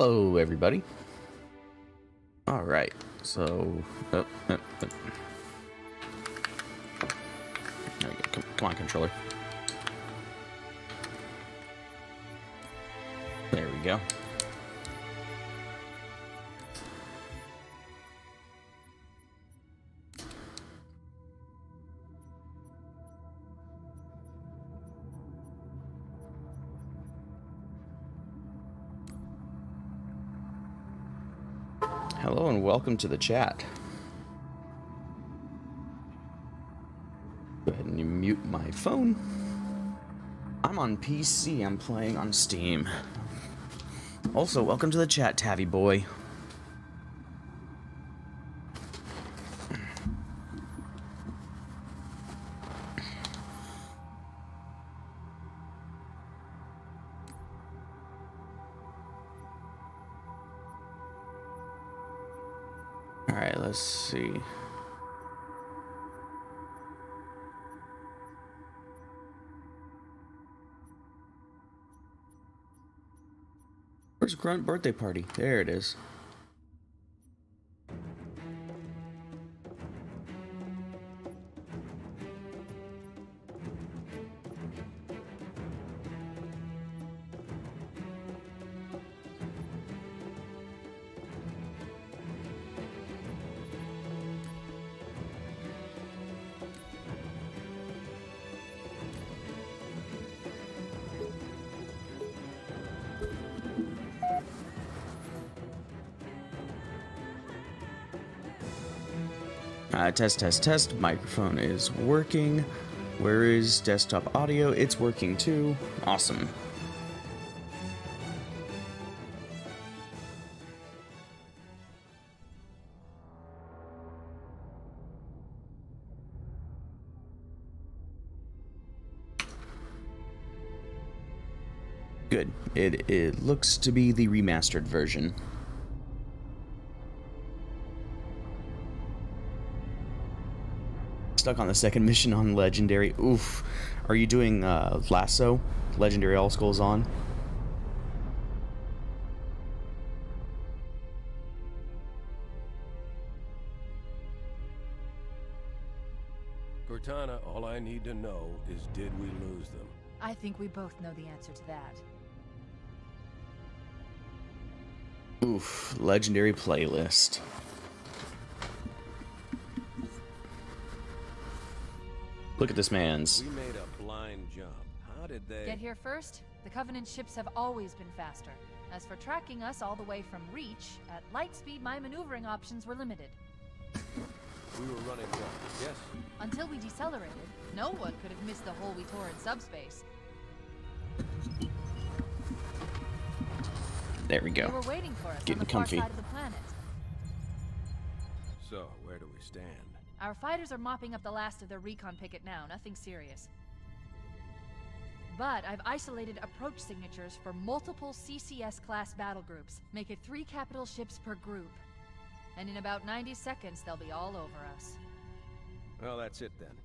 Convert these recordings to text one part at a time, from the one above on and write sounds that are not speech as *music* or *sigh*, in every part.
Hello, everybody. All right, so oh, Hello and welcome to the chat. Go ahead and mute my phone. I'm on PC, I'm playing on Steam. Also, welcome to the chat, Tavi boy. Grunt birthday party? There it is. Uh, test, test, test. Microphone is working. Where is desktop audio? It's working too. Awesome. Good. It, it looks to be the remastered version. Stuck on the second mission on Legendary. Oof. Are you doing uh, LASO? Legendary All Skulls on? Cortana, all I need to know is did we lose them? I think we both know the answer to that. Oof. Legendary playlist. Look at this man's. We made a blind jump. How did they... Get here first? The Covenant ships have always been faster. As for tracking us all the way from Reach, at light speed my maneuvering options were limited. We were running what? Yes? Until we decelerated, no one could have missed the hole we tore in subspace. There we They go. were waiting for us Getting on the far comfy. side of the planet. So, where do we stand? Our fighters are mopping up the last of their recon picket now, nothing serious. But I've isolated approach signatures for multiple CCS-class battle groups. Make it three capital ships per group. And in about 90 seconds, they'll be all over us. Well, that's it then.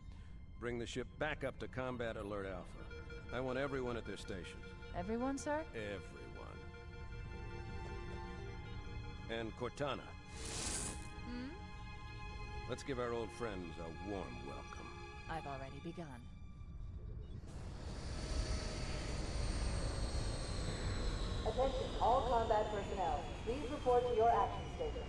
Bring the ship back up to Combat Alert Alpha. I want everyone at their stations. Everyone, sir? Everyone. And Cortana? Let's give our old friends a warm welcome. I've already begun. Attention, all combat personnel. Please report to your action station.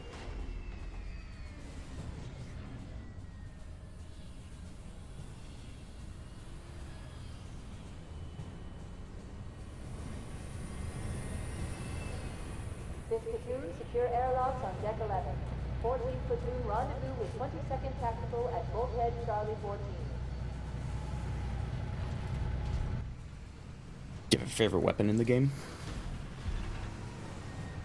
Fifth platoon, secure airlocks on deck 11. 14th platoon, rendezvous with 22nd Tactical at Bulkhead Charlie 14. Do you have a favorite weapon in the game?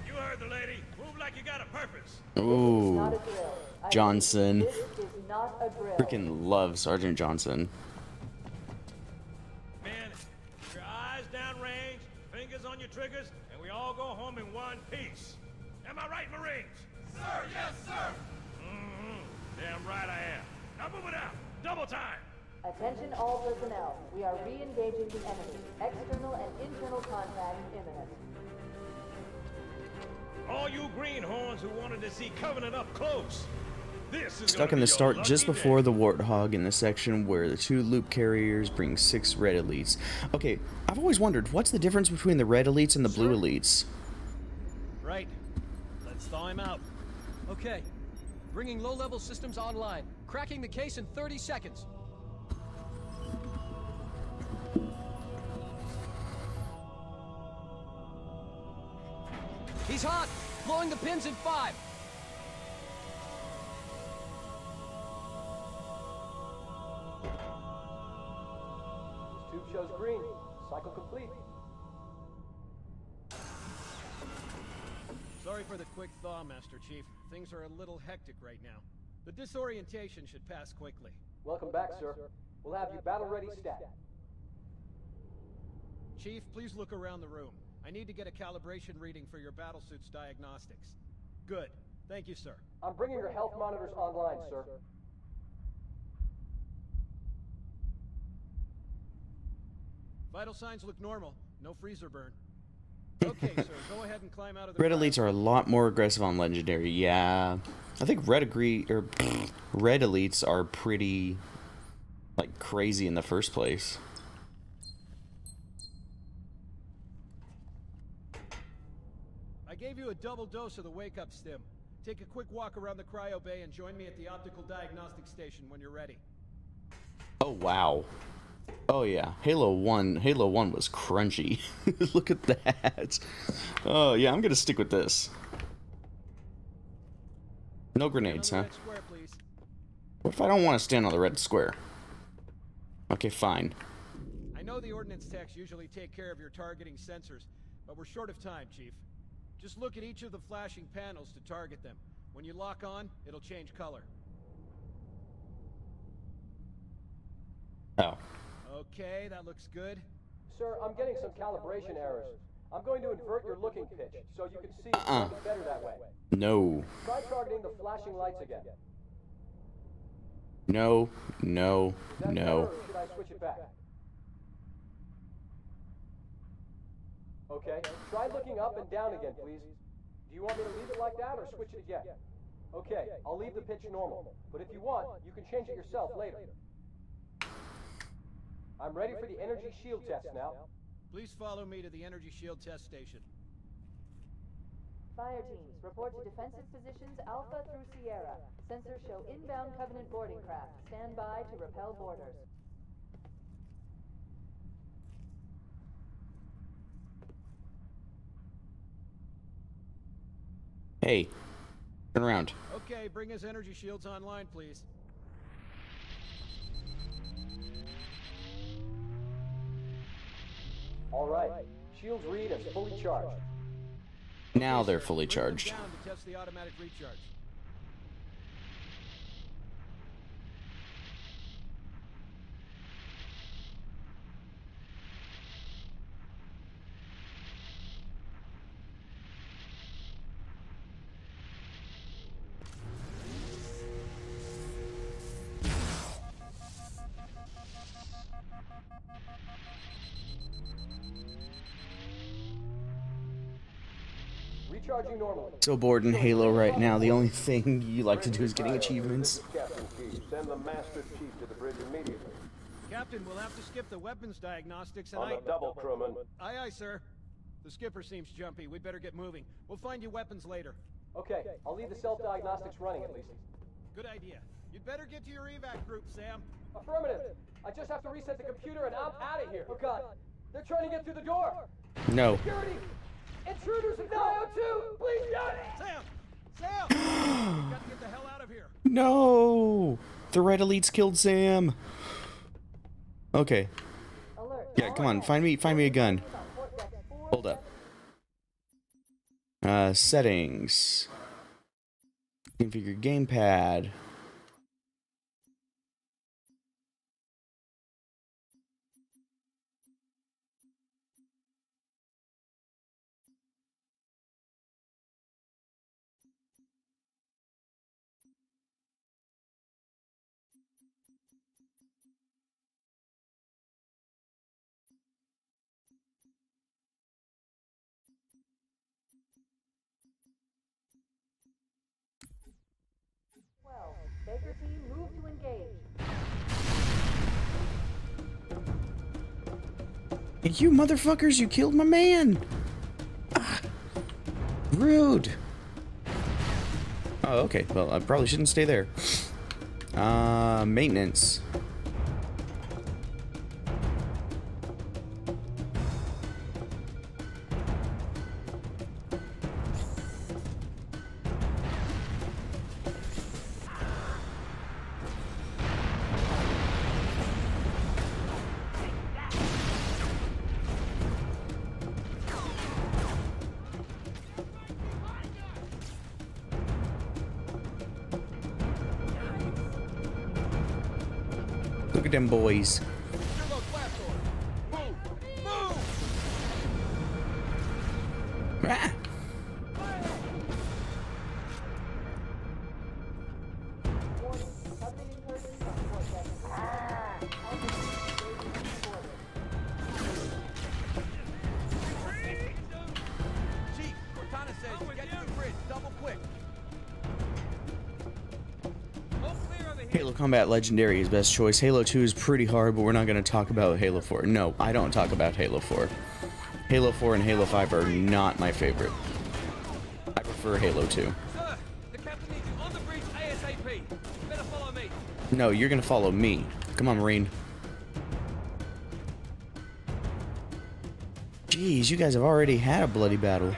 You heard the lady. Move like you got a purpose. Not Ooh. a drill. Johnson. This is not a drill. Freaking love Sergeant Johnson. Man, your eyes downrange, fingers on your triggers, and we all go home in one piece. Am I right, Marines? Sir, yes, sir. Mm-hmm. Damn right I am. Now move it out. Double time. Attention all personnel. We are re-engaging the enemy. External and internal contact imminent. All you greenhorns who wanted to see Covenant up close. This is Stuck in the start just before day. the Warthog in the section where the two loop carriers bring six red elites. Okay, I've always wondered what's the difference between the red elites and the blue elites? Right. Let's thaw him out. Okay. Bringing low-level systems online. Cracking the case in 30 seconds. He's hot! Blowing the pins in five! This tube shows green. Cycle complete. Sorry for the quick thaw, Master Chief. Things are a little hectic right now. The disorientation should pass quickly. Welcome back, sir. We'll have you battle ready stat. Chief, please look around the room. I need to get a calibration reading for your battlesuit's diagnostics. Good. Thank you, sir. I'm bringing your health monitors online, sir. Vital signs look normal. No freezer burn. Okay, go ahead and climb out of the Red elites are a lot more aggressive on legendary. Yeah, I think red agree or er, *clears throat* red elites are pretty like crazy in the first place. I gave you a double dose of the wake-up stim. Take a quick walk around the cryo bay and join me at the optical diagnostic station when you're ready. Oh wow. Oh yeah, Halo 1, Halo 1 was crunchy. *laughs* Look at that. Oh yeah, I'm going to stick with this. No grenades, huh? on the red square, please. What if I don't want to stand on the red square? Okay, fine. I know the ordnance techs usually take care of your targeting sensors, but we're short of time, Chief. Just look at each of the flashing panels to target them. When you lock on, it'll change color. Oh. Okay, that looks good. Sir, I'm getting some calibration errors. I'm going to invert your looking pitch so you can see Uh-uh. better that way. No. Try targeting the flashing lights again. No. No. No. should I switch it back? Okay, try looking up and down again, please. Do you want me to leave it like that or switch it again? Okay, I'll leave the pitch normal, but if you want, you can change it yourself later. I'm ready for the energy shield test now. Please follow me to the energy shield test station. Fire teams, report to defensive positions Alpha through Sierra. Sensors show inbound Covenant boarding craft. Stand by to repel boarders. Hey. Turn around. Okay, bring his energy shields online, please. All right, shields read as fully charged. Now they're sir, fully bring them charged. So bored in Halo right now. The only thing you like to do is getting achievements. Captain send the Master Chief to the bridge immediately. Captain, we'll have to skip the weapons diagnostics and On I... the double, crewman. Aye, aye, sir. The skipper seems jumpy. We'd better get moving. We'll find you weapons later. Okay, I'll leave the self-diagnostics running at least. Good idea. You'd better get to your evac group, Sam. Affirmative. I just have to reset the computer and I'm out of here. Oh god, they're trying to get through the door. No. Security! Intruders in Cryo 2! Please don't! Sam! Sam! we *sighs* gotta get the hell out of here. No. The red elites killed Sam. Okay. Alert. Yeah, come on. Find me find me a gun. On port deck four Hold up. Uh settings. Configure gamepad. You motherfuckers, you killed my man! Ah, rude! Oh, okay. Well, I probably shouldn't stay there. Uh, maintenance. Look at them boys. Legendary is best choice. Halo 2 is pretty hard, but we're not going to talk about Halo 4. No, I don't talk about Halo 4. Halo 4 and Halo 5 are not my favorite. I prefer Halo 2. Sir, the captain needs you on the bridge ASAP. You better follow me. No, you're going to follow me. Come on, Marine. Jeez, you guys have already had a bloody battle.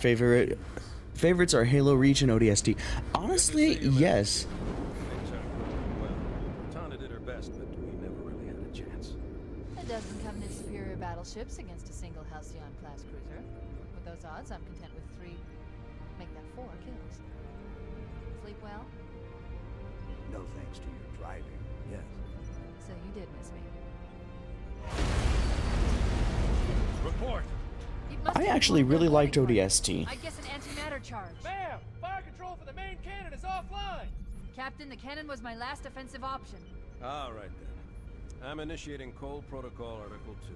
Favorite favorites are Halo Reach and ODST. Honestly, yes. Actually really liked. ODST. I guess an antimatter charge. Ma'am! Fire control for the main cannon is offline! Captain, the cannon was my last offensive option. All right then. I'm initiating Cole Protocol Article 2.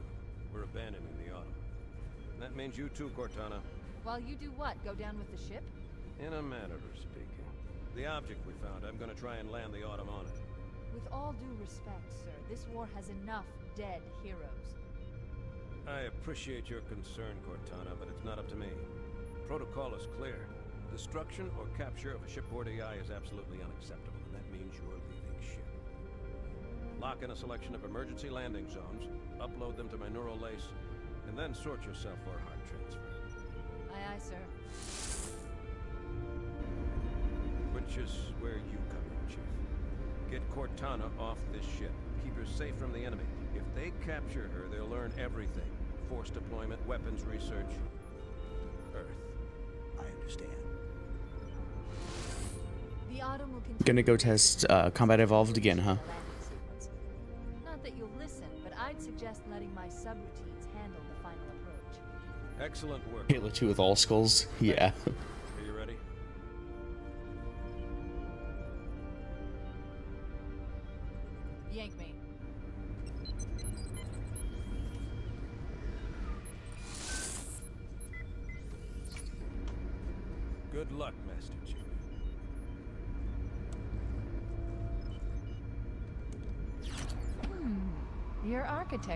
We're abandoning the Autumn. That means you too, Cortana. While you do what? Go down with the ship? In a manner of speaking. The object we found, I'm gonna try and land the Autumn on it. With all due respect, sir, this war has enough dead heroes. I appreciate your concern, Cortana, but it's not up to me. Protocol is clear. Destruction or capture of a shipboard AI is absolutely unacceptable, and that means you're leaving ship. Lock in a selection of emergency landing zones, upload them to my neural lace, and then sort yourself for a hard transfer. Aye, aye, sir. Which is where you come in, Chief. Get Cortana off this ship. Keep her safe from the enemy. If they capture her, they'll learn everything. Force deployment, weapons research. Earth. I understand. The Autumn will continue. Gonna go test uh, Combat Evolved again, huh? the landing sequence. Not that you'll listen, but I'd suggest letting my subroutines handle the final approach. Excellent work. Halo 2 with all skulls? Yeah. *laughs*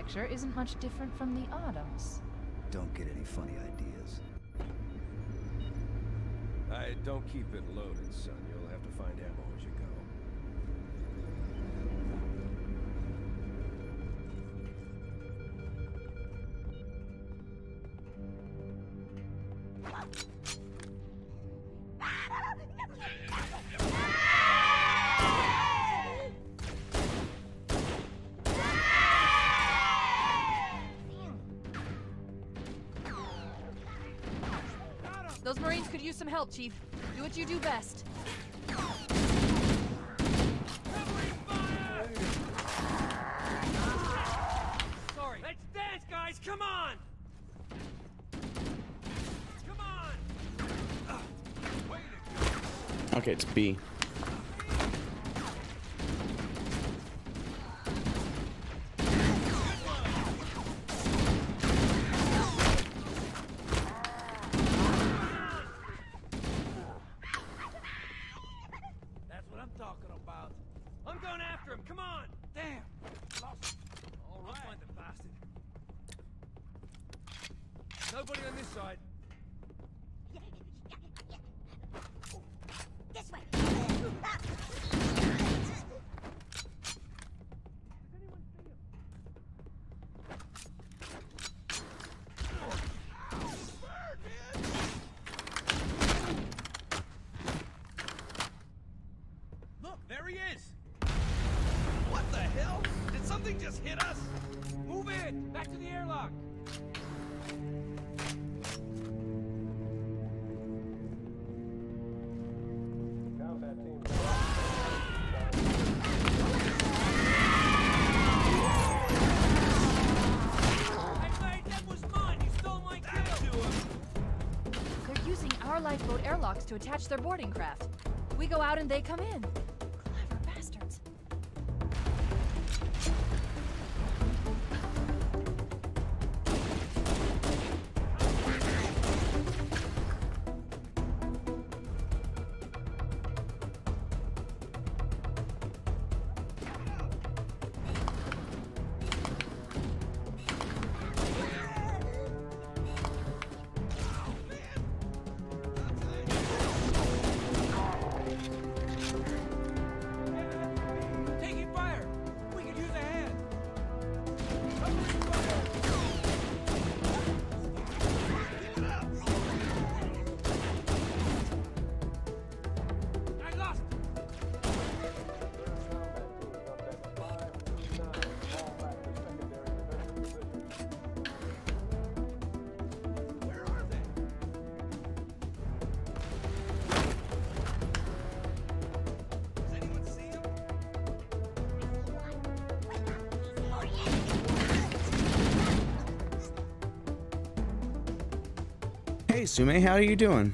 architecture isn't much different from the Autumn's. Don't get any funny ideas. I don't keep it loaded, son. You'll have to find ammo as you some help, Chief. Do what you do best. Sorry. Let's dance, guys. Come on. Come on. Okay, it's B. That's what I'm talking about. I'm going after him. Come on. Damn. Lost. All right. I'll find the bastard. Nobody on this side. This way. Look, there he is. What the hell? Did something just hit us? Move in. Back to the airlock. They're using our lifeboat airlocks to attach their boarding craft. We go out and they come in. Sume, how are you doing?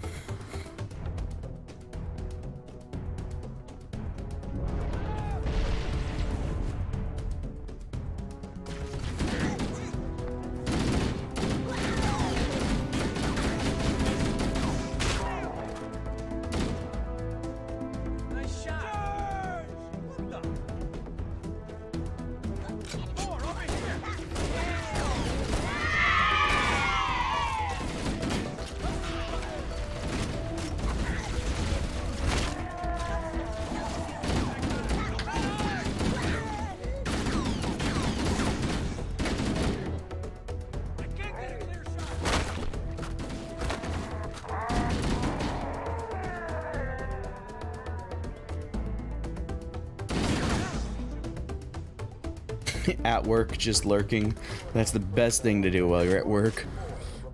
*laughs* at work, just lurking. That's the best thing to do while you're at work.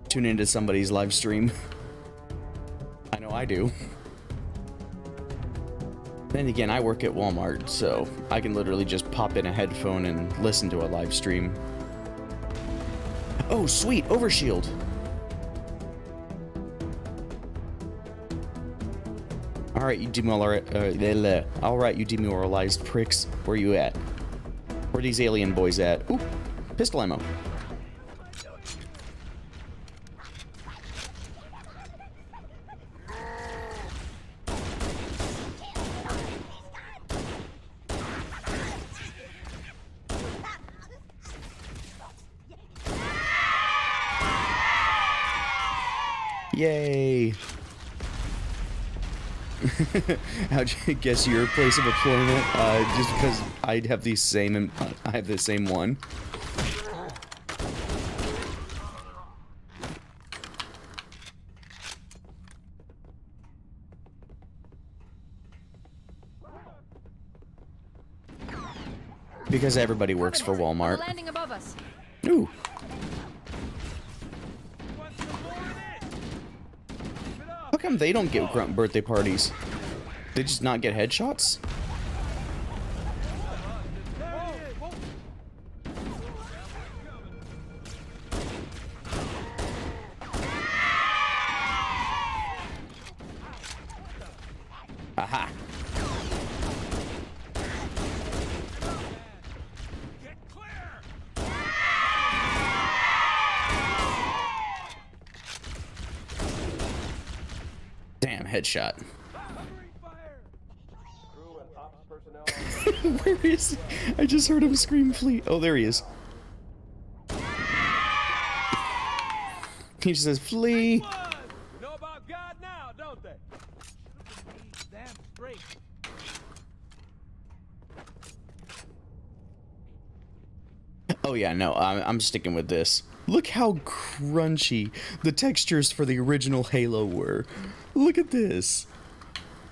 Tune into somebody's live stream. I know I do. Then again, I work at Walmart, so I can literally just pop in a headphone and listen to a live stream. Oh, sweet, overshield. All right, you demoralized. Uh, all right, you demoralized pricks. Where you at? Where are these alien boys at? Ooh, pistol ammo. How'd *laughs* guess your place of employment? Uh, just because I have the same, I have the same one. Because everybody works for Covenant, on the Walmart. landing above us. Ooh, Want some more of this? Keep it up! how come they don't get grunt birthday parties? They just not get headshots? Aha! Damn, headshot. Covering fire! Crew and ops personnel Where is he? I just heard him scream fleet. Oh, there he is. He just says, flee. Know about God now, don't they? Damn straight. Oh yeah, no, I'm, I'm sticking with this. Look how crunchy the textures for the original Halo were. Look at this.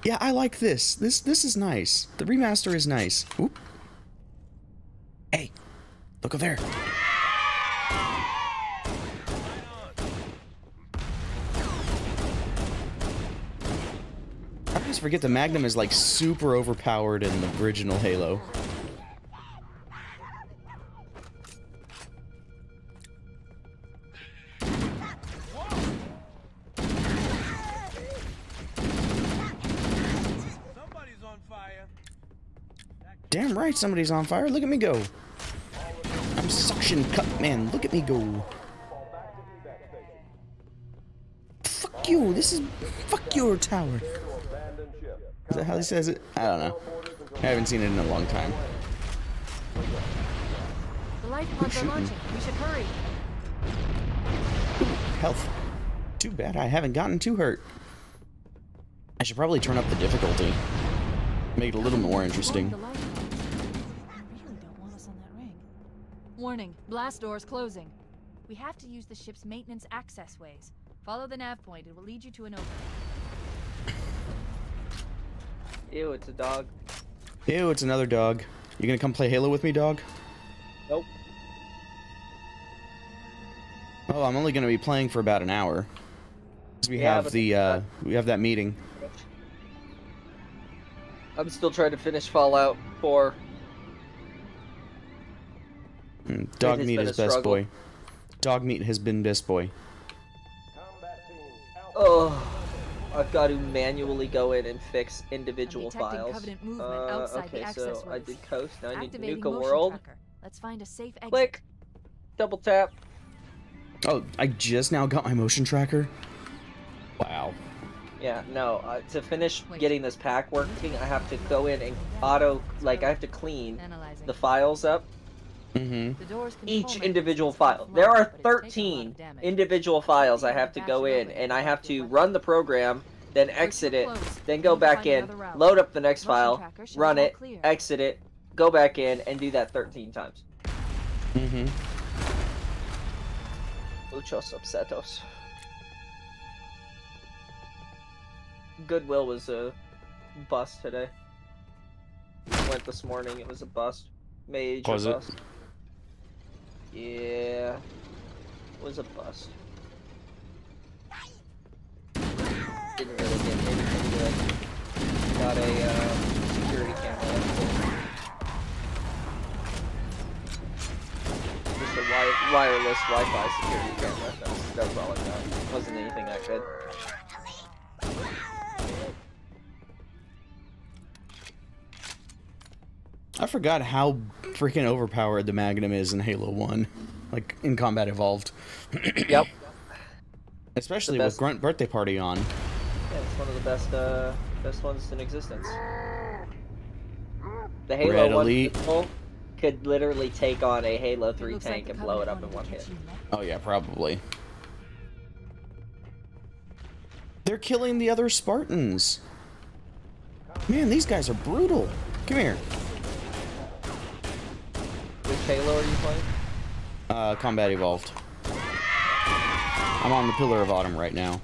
Yeah, I like this. This this is nice. The remaster is nice. Oop. Hey, look over there. I always forget the Magnum is like super overpowered in the original Halo. Right somebody's on fire. Look at me go. I'm suction cup man. Look at me go. Fuck you. This is fuck your tower. Is that how he says it? I don't know. I haven't seen it in a long time. The life pods are launching. We should hurry. Health. Too bad I haven't gotten too hurt. I should probably turn up the difficulty. Make it a little more interesting. The life pods. They really don't want us on that ring. Warning, blast doors closing. We have to use the ship's maintenance access ways. Follow the nav point. It will lead you to an opening. Ew, it's a dog. Ew, it's another dog. You gonna come play Halo with me, dog? Nope. Oh, I'm only gonna be playing for about an hour. we Yeah, have the uh, we have that meeting. I'm still trying to finish Fallout 4. Mm, Dogmeat is best struggle. boy. Dogmeat has been best boy. Oh, I've got to manually go in and fix individual files. Uh, okay, so I did coast. Now I need to Activating Nuka-World. tracker. Let's find a safe exit. Click. Double tap. Oh, I just now got my motion tracker. Wow. Yeah, no. Uh, to finish getting this pack working, I have to go in and auto, like, I have to clean Analyzing. the files up. Mm-hmm. The doors control Each individual file. There are but it's taken a lot of 13 individual files I have to go in, and I have to run the program, then exit it, then go back in, load up the next file, run it, exit it, go back in, and do that 13 times. Mm-hmm. Muchos upsetos. Goodwill was a bust today. Went this morning, it was a bust. Major Was it? Yeah. Was a bust. Didn't really get anything good. Got a uh, security camera. Just a wi wireless Wi-Fi security camera. That's, that's all I got. Wasn't anything that good. Forgot how freaking overpowered the Magnum is in Halo 1. Like, in Combat Evolved. Yep. *clears throat* Especially with Grunt Birthday Party on. Yeah, it's one of the best uh best ones in existence. The Halo Red 1 Elite. could literally take on a Halo 3 looks like tank and blow it up in one hit. catch you, Nick. Oh, yeah, probably. They're killing the other Spartans. Man, these guys are brutal. Come here. Halo are you playing? Uh, Combat Evolved. I'm on the Pillar of Autumn right now.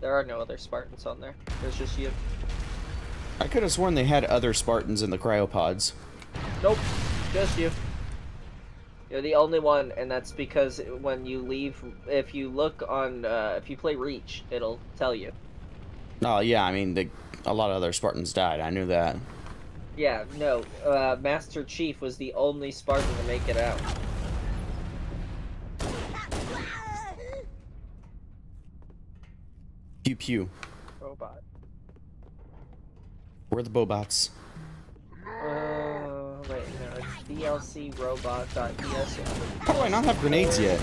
There are no other Spartans on there. There's just you. I could have sworn they had other Spartans in the cryopods. Nope, just you. You're the only one, and that's because when you leave, if you look on, uh, if you play Reach, it'll tell you. Oh, yeah, I mean, the, a lot of other Spartans died. I knew that. Yeah, no, uh, Master Chief was the only Spartan to make it out. Pew pew. Robot. Where are the Bobots? Uh, wait, no, it's dlcrobot.esa. How do I not have grenades yet?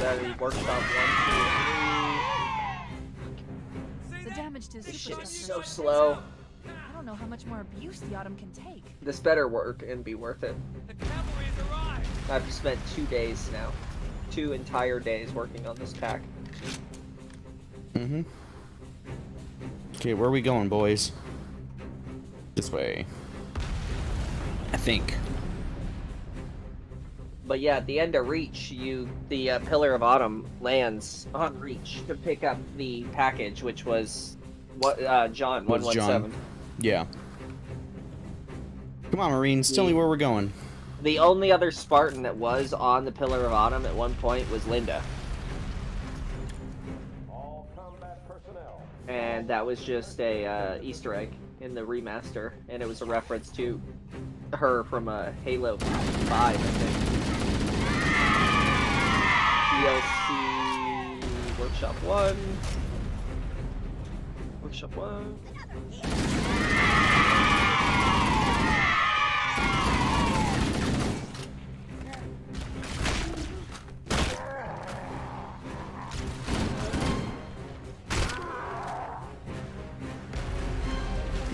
That'd be workshop one, The damage to the two, three. This shit is so slow. I don't know how much more abuse the Autumn can take. This better work and be worth it. I've spent two days now. Two entire days working on this pack. Mm-hmm. Okay, where are we going, boys? This way. I think. But yeah, at the end of Reach, you the uh, Pillar of Autumn lands on Reach to pick up the package, which was what uh, John one What's John? Yeah. Come on, Marines. Tell me where we're going. The only other Spartan that was on the Pillar of Autumn at one point was Linda, All combat personnel. and that was just a uh, Easter egg. in the remaster, and it was a reference to her from a Halo 5, I think. DLC Workshop 1. Workshop 1.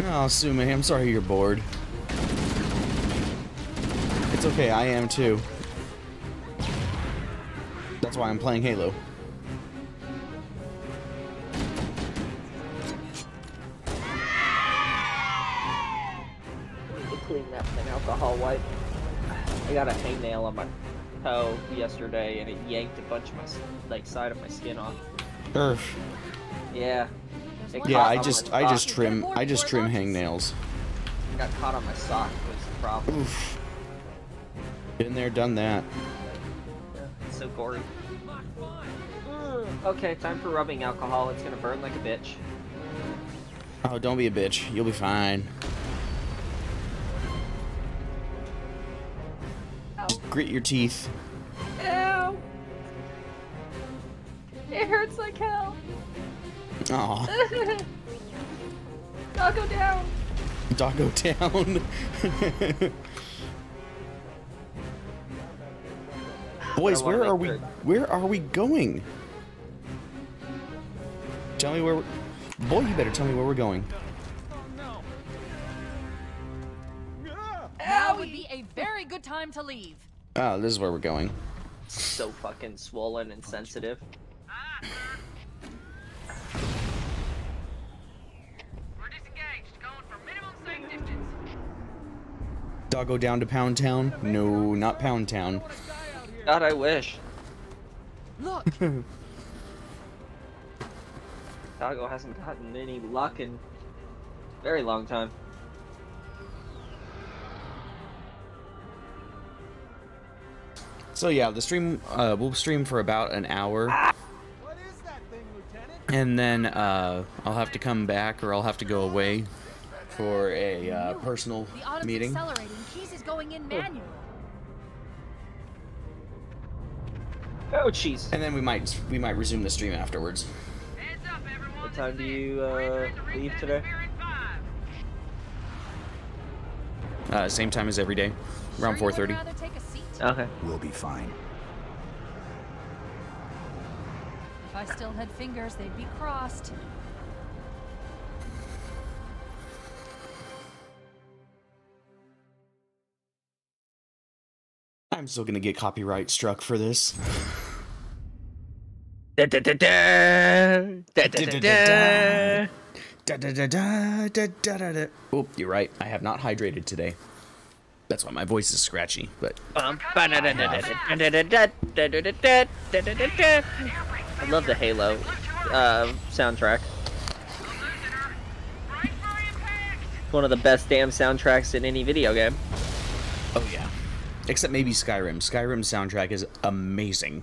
Oh, Sume, I'm sorry you're bored. It's okay, I am too. That's why I'm playing Halo. need to clean that thing alcohol wipe. I got a hangnail on my toe yesterday, and it yanked a bunch of my like side of my skin off. Urgh. Yeah. Yeah, I just I just trim I just trim hangnails. I got caught on my sock was the problem. Oof. Been there, done that. Yeah, it's so gory. Okay, time for rubbing alcohol. It's gonna burn like a bitch. Oh, don't be a bitch. You'll be fine. Grit your teeth. Ew! It hurts like hell. Aw. *laughs* I'll go down. Doggo Town. *laughs* Boys, where are we? Where are we going? Tell me where. We're, boy, you better tell me where we're going. Now would be a very good time to leave. Oh, this is where we're going. So fucking swollen and sensitive. Doggo down to Pound Town? No, not Pound Town. God, I wish. Look, Doggo hasn't gotten any luck in a very long time. So yeah, the stream uh, we'll stream for about an hour, What is that thing, Lieutenant? and then uh, I'll have to come back or I'll have to go away for a uh, personal the auto's meeting. accelerating. Keys is going in manual. Oh, jeez. And then we might we might resume the stream afterwards. What time do you uh, leave today? Uh, same time as every day, around Sure you would 4:30. rather take a seat? Okay. We'll be fine. If I still had fingers, they'd be crossed. I'm still gonna get copyright struck for this. Da da da da da da da. Da da da da da da da. Oh, you're right. I have not hydrated today. That's why my voice is scratchy. But I love the Halo uh, soundtrack. One of the best damn soundtracks in any video game. Oh yeah, except maybe Skyrim. Skyrim soundtrack is amazing.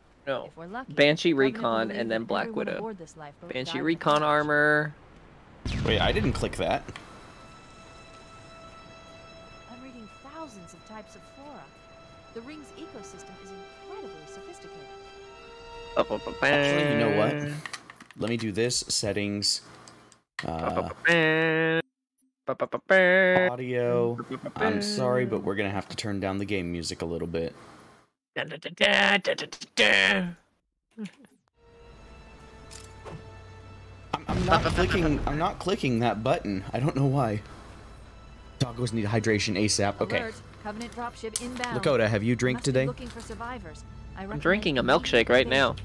hills. No. If we're lucky, Banshee Recon and then Black Widow. aboard this lifeboat Banshee died in the Recon armor. Wait, I didn't click that. I'm reading thousands of types of flora. The ring's ecosystem is incredibly sophisticated. Actually, you know what? Let me do this. Settings. Uh, audio. I'm sorry, but we're gonna have to turn down the game music a little bit. I'm, I'm not clicking. I'm not clicking that button. I don't know why. Doggos need hydration ASAP. Okay. Alert, Covenant dropship inbound. Lakota, have you drank today? Looking for survivors. I I'm drinking a milkshake right now.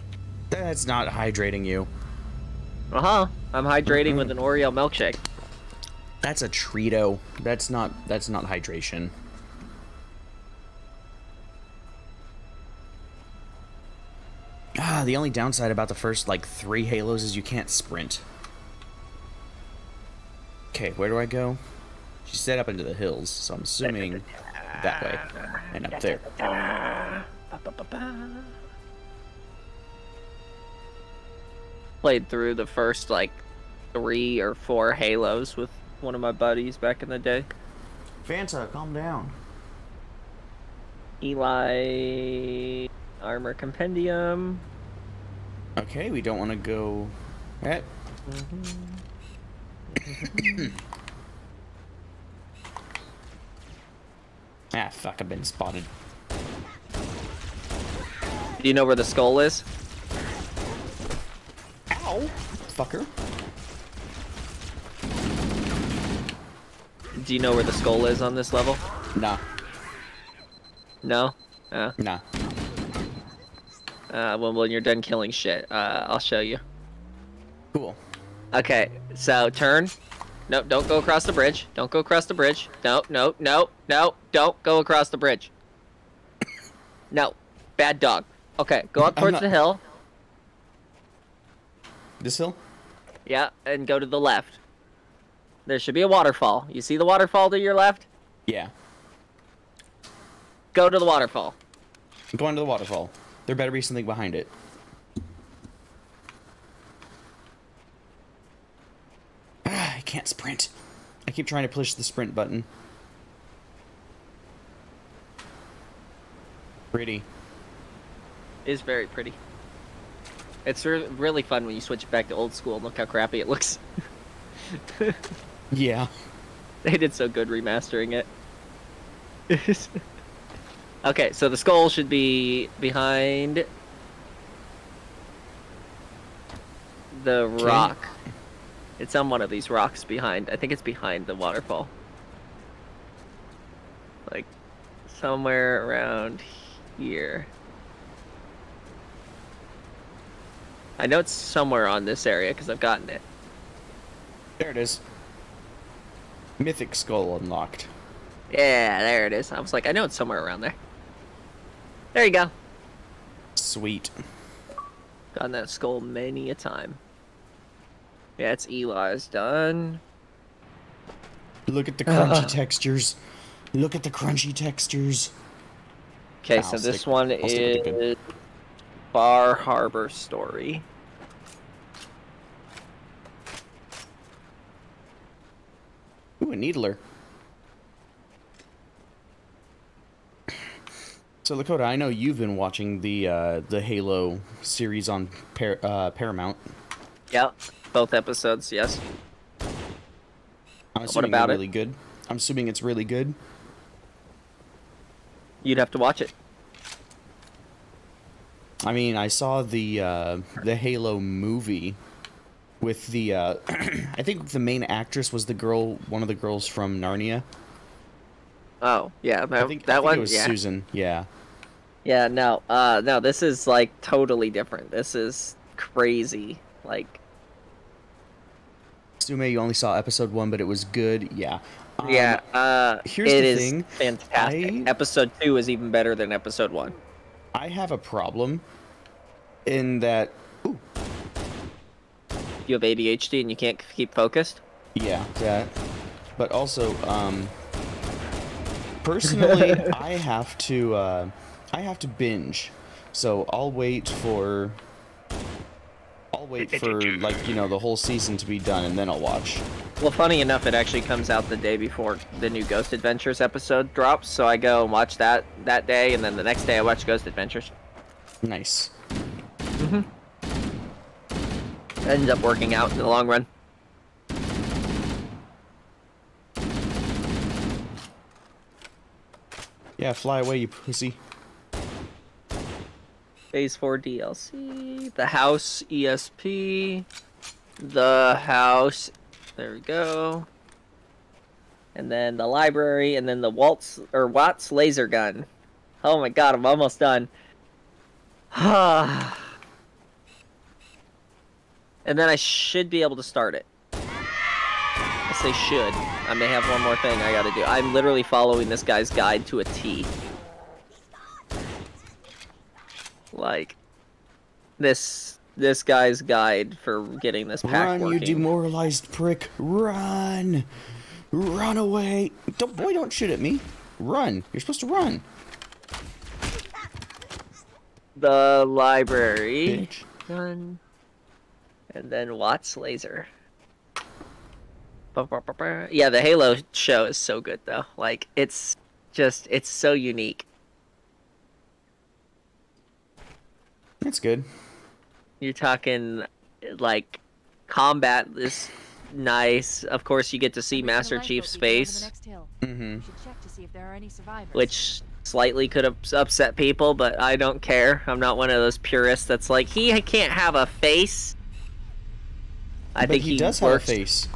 That's not hydrating you. Uh huh. I'm hydrating with an Oreo milkshake. That's a Trito. That's not that's not hydration. The only downside about the first like three Halos is you can't sprint. Okay, where do I go? She set up into the hills, so I'm assuming that way and up there. Played through the first like three or four Halos with one of my buddies back in the day. Fanta, calm down. Eli Armor Compendium. Okay, we don't want to go. Eh. *coughs* ah, fuck! I've been spotted. Do you know where the skull is? Ow, fucker. Do you know where the skull is on this level? Nah. No? Uh, nah. Uh, well, when you're done killing shit, uh, I'll show you. Cool. Okay, so turn. No, don't go across the bridge. Don't go across the bridge. No, no, no, no, don't go across the bridge. No, bad dog. Okay, go up towards not- the hill. This hill? Yeah, and go to the left. There should be a waterfall. You see the waterfall to your left? Yeah. Go to the waterfall. I'm going to the waterfall. There better be something behind it. Ah, *sighs* I can't sprint. I keep trying to push the sprint button. Pretty. It's very pretty. It's re- really fun when you switch it back to old school and look how crappy it looks. *laughs* Yeah. They did so good remastering it. *laughs* okay, so the skull should be behind the rock. It's on one of these rocks behind. I think it's behind the waterfall. Like somewhere around here. I know it's somewhere on this area because I've gotten it. There it is. Mythic skull unlocked. Yeah, there it is. I was like, I know it's somewhere around there. There you go. Sweet. Gotten that skull many a time. Yeah, it's Eli's done. Look at the crunchy Ugh. textures. Look at the crunchy textures. Okay, I'll so this stick- one I'll stick with the good. is Far Harbor Story. Ooh, a needler. So Lakota, I know you've been watching the uh, the Halo series on Par- uh, Paramount. Yep, both episodes, yes. I'm assuming about they're it? really good. I'm assuming it's really good. You'd have to watch it. I mean, I saw the uh, the Halo movie with the uh, *clears throat* I think the main actress was the girl, one of the girls from Narnia. Oh, yeah, that, I think, I think one, it was yeah. Susan. Yeah. Yeah, no, uh, no, this is like totally different. This is crazy. Like, Sume, you only saw episode one, but it was good. Yeah. Um, yeah, uh, here's it the is thing, fantastic. I- Episode two is even better than episode one. I have a problem in that. Ooh, You have ADHD and you can't keep focused. yeah, that. But also, um, personally, *laughs* I have to, uh, I have to binge. So I'll wait for. I'll wait for like you know the whole season to be done and then I'll watch. Well, funny enough, it actually comes out the day before the new Ghost Adventures episode drops. So I go and watch that that day, and then the next day I watch Ghost Adventures. Nice. Ends up working out in the long run. Yeah, fly away, you pussy. Phase 4 DLC, the house ESP, the house, there we go. And then the library, and then the Waltz, or Watts laser gun. Oh my god, I'm almost done. *sighs* and then I should be able to start it. I say should. I may have one more thing I gotta do. I'm literally following this guy's guide to a T. Like, this this guy's guide for getting this pack Run, you demoralized prick! Run! Run away! Don't, boy, don't shoot at me! Run! You're supposed to run! the library. Bitch. Done. And then Watts laser. Yeah, the Halo show is so good though. Like it's just it's so unique. That's good. You're talking like combat is nice. Of course, you get to see Master Chief's leaving over the face. Mm-hmm. We should check to see if there are any survivors. which slightly could have upset people, but I don't care. I'm not one of those purists that's like he can't have a face. I but think he, he, does works. have a face.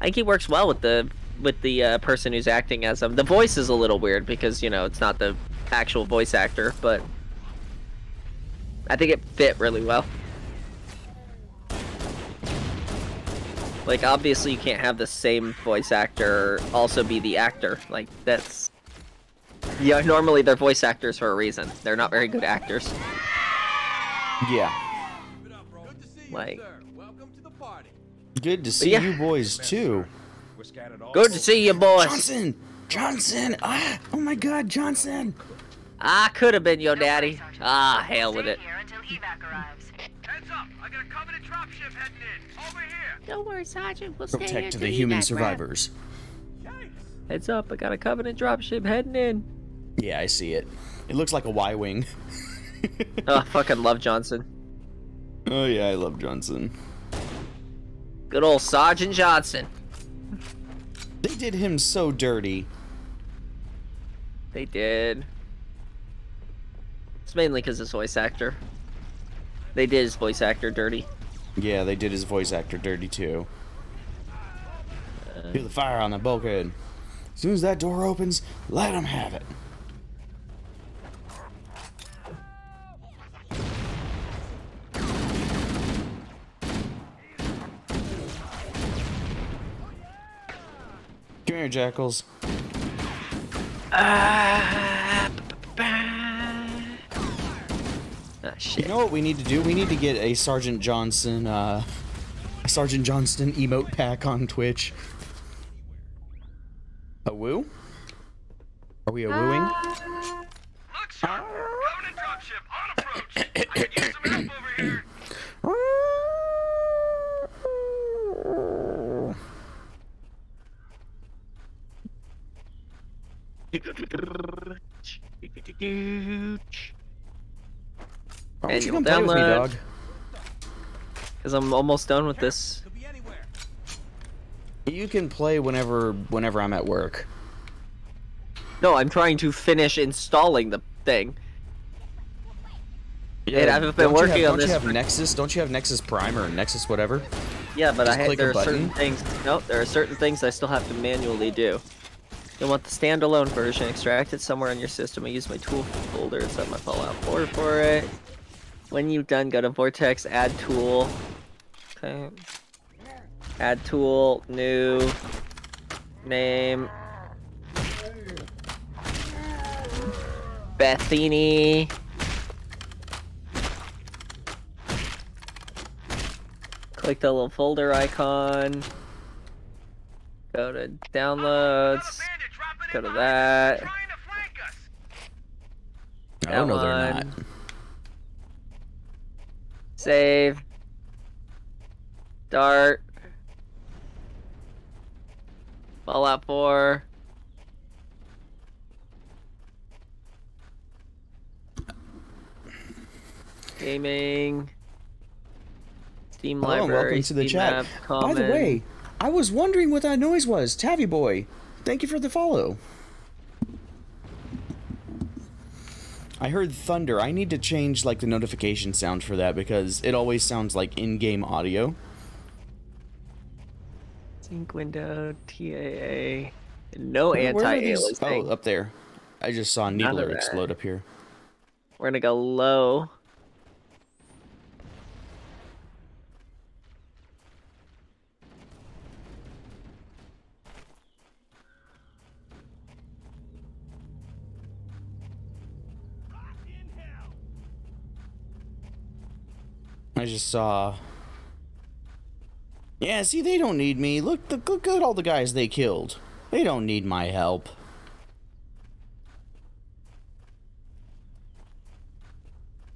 I think he works well with the with the uh, person who's acting as him. The voice is a little weird because you know it's not the actual voice actor, but I think it fit really well. Like obviously you can't have the same voice actor also be the actor. Like that's yeah. Normally they're voice actors for a reason. They're not very good actors. Yeah. Good to see you, Like- Good to see yeah. you boys too. We're scattered all Good to see you, boys. Johnson! Johnson! Ah! Oh my god, Johnson! I could have been your daddy. Ah, hell with it. here until evac arrives. Heads up! I got a Covenant dropship heading in. Over here. Don't worry, Sergeant. We'll stay here Protect the human survivors. Yikes! Heads up, I got a Covenant dropship heading in. Yeah, I see it. It looks like a Y-wing. *laughs* Oh, I fucking love Johnson. oh yeah, I love Johnson. Good old Sergeant Johnson. They did him so dirty. They did. It's mainly because his voice actor. They did his voice actor dirty. Yeah, they did his voice actor dirty too. Feel the fire on the bulkhead. As soon as that door opens, let him have it. Here, Jackals. Ah, shit. You know what we need to do? We need to get a Sergeant Johnson, uh, a Sergeant Johnston emote pack on Twitch. A woo? Are we a wooing? Look, sir! Covenant dropship on approach! I could use some help Why don't you come play with me, dog? Because I'm almost done with this. Could be anywhere. You can play whenever, whenever I'm at work. No, I'm trying to finish installing the thing. Yeah, I've been don't you working have, on don't this you have for- Nexus? Don't you have Nexus Prime or Nexus whatever? Yeah, but I Just ha- click there are certain things. No, there are certain things I still have to manually do. You'll want the standalone version. Extract it somewhere in your system. I use my tool folder and set my Fallout 4 for it. When you've done, go to Vortex, add tool. Okay. Add tool, new, name. BethINI. Click the little folder icon. Go to downloads. Go to that. I don't know they're not. Save. Start. Fallout 4. Gaming. Steam Hello library. welcome to the Steam chat. app, By the way, I was wondering what that noise was. Tavi boy, thank you for the follow. I heard thunder. I need to change like the notification sound for that because it always sounds like in-game audio. Sync window, TAA. No Where- where are anti-aliasing. Oh, up there. I just saw Needler explode up here. We're gonna go low. I just saw. Yeah, see, they don't need me. Look, look, look at all the guys they killed. They don't need my help.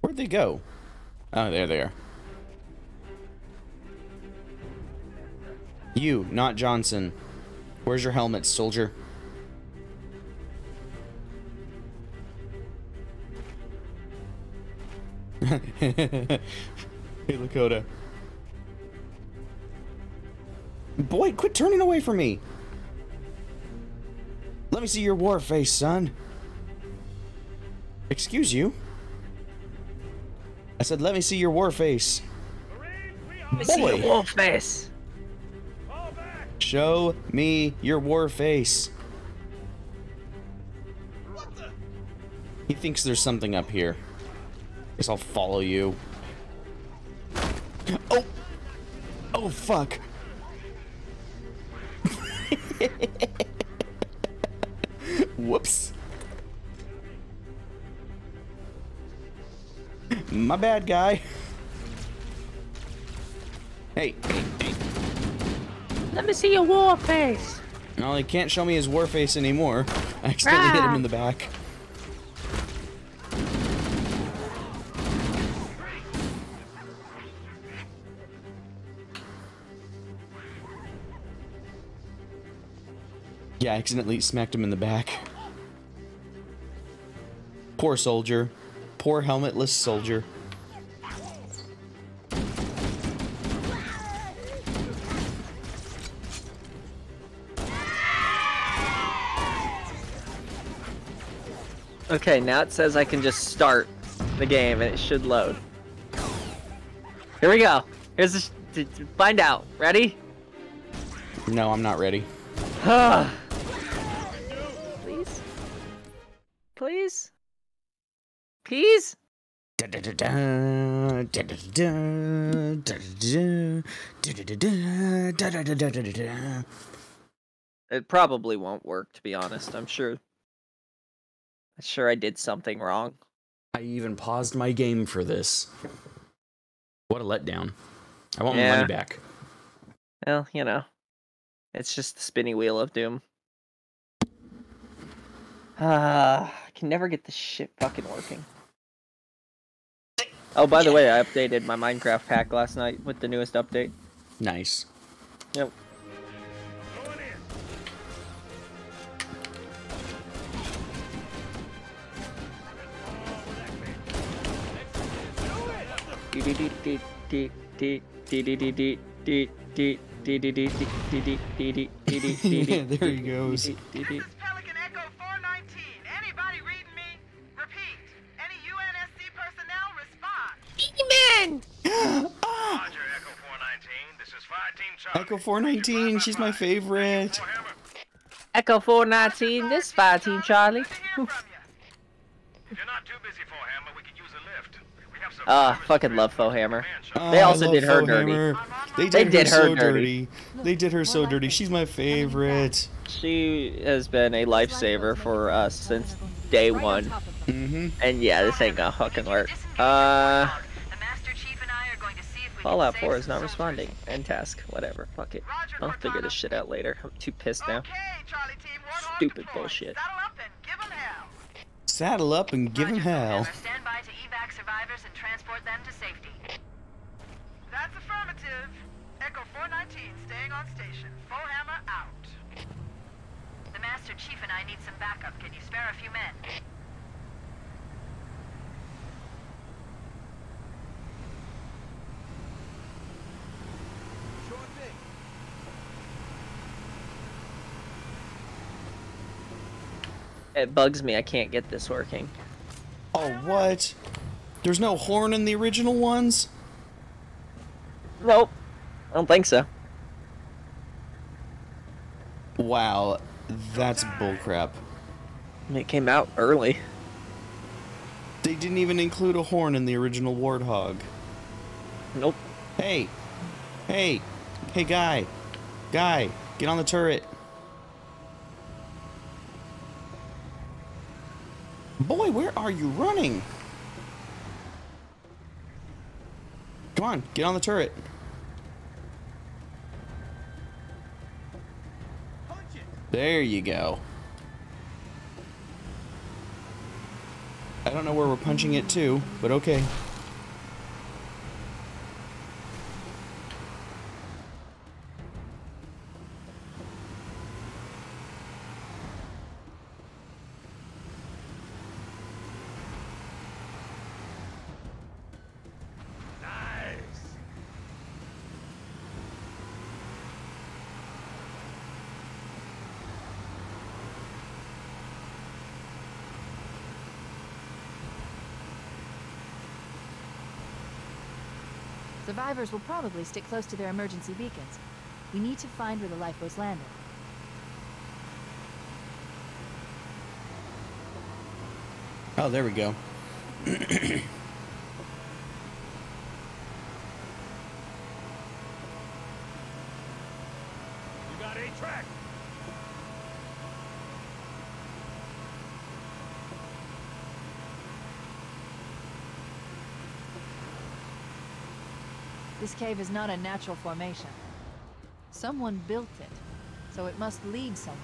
Where'd they go? Oh, there they are. You, not Johnson. Where's your helmet, soldier? *laughs* hey, Lakota. Boy, quit turning away from me. Let me see your war face, son. Excuse you. I said, let me see your war face. Let me see your Boy. wolf face. Show me your war face. He thinks there's something up here. Guess I'll follow you. Oh, fuck. *laughs* Whoops. My bad, guy. Hey, hey, hey. Let me see your war face. Well, he can't show me his war face anymore. I accidentally hit him in the ah. back. Accidentally smacked him in the back. Poor soldier. Poor helmetless soldier. Okay, now it says I can just start the game and it should load. Here we go. Here's the sh- t- t- find out. Ready? No, I'm not ready. *sighs* It probably won't work, to be honest. I'm sure. I'm sure I did something wrong. I even paused my game for this. What a letdown. I want my money back. Well, you know, it's just the spinny wheel of doom. Ah, I can never get this shit fucking working. Oh, by the way, I updated my Minecraft pack last night with the newest update. Nice. Yep. *laughs* there he goes. *laughs* Roger, Echo 419. This is Fire Team Charlie. Echo 419, she's my favorite. Echo 419, this is Fire Team Charlie. If you're not too Hammer, we could use a lift. We have some Ah, fucking love Foehammer. Oh, They also did her dirty. Hammer. They They did, did her, her so dirty. dirty. They did her so dirty. She's my favorite. She has been a lifesaver for us since day one. Mm-hmm. And yeah, this ain't gonna fucking work. Uh, The Master Chief and I are going to see if we Fallout 4 is not responding. End task, whatever. Fuck it. I'll figure this shit out later. I'm too pissed now. Okay, Team, Stupid bullshit. Saddle up and give 'em hell. Saddle up and give him hell. Stand by to evac survivors and transport them to safety. That's affirmative. Echo 419 staying on station. Foehammer out. The Master Chief and I need some backup. Can you spare a few men? It bugs me I can't get this working. Oh, what? There's no horn in the original ones? Nope. I don't think so. Wow, that's bullcrap. It came out early. They didn't even include a horn in the original Warthog. Nope. Hey, hey, hey, guy, guy, get on the turret. Boy, where are you running? Come on, get on the turret. There you go. I don't know where we're punching it to, but okay. Survivors will probably stick close to their emergency beacons. We need to find where the lifeboats landed. Oh, there we go. *clears throat* This cave is not a natural formation. Someone built it, so it must lead somewhere.